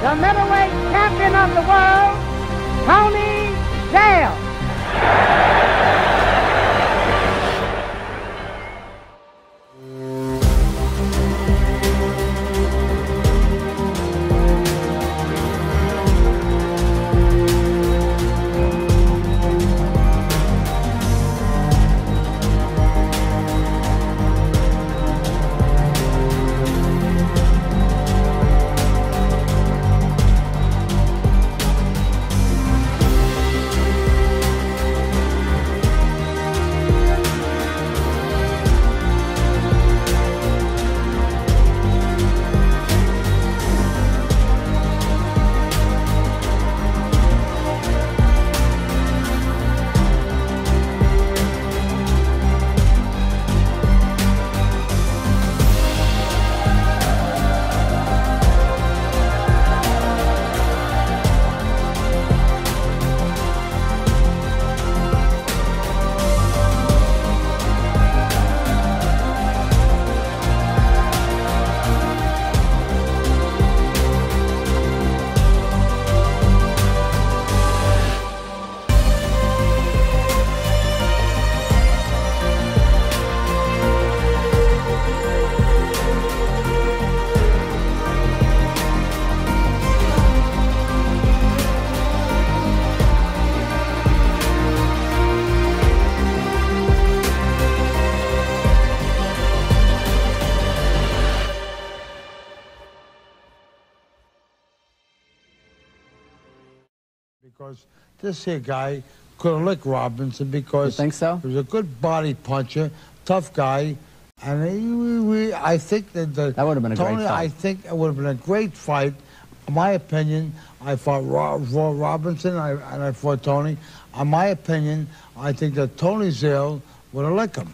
the middleweight champion of the world, because this here guy could have licked Robinson because You think so? he was a good body puncher, tough guy, and he, we, we, I think that the That would have been a great Tony, I fight. think it would have been a great fight. In my opinion, I fought Ro- Ro- Robinson I, and I fought Tony. In my opinion, I think that Tony Zale would have licked him.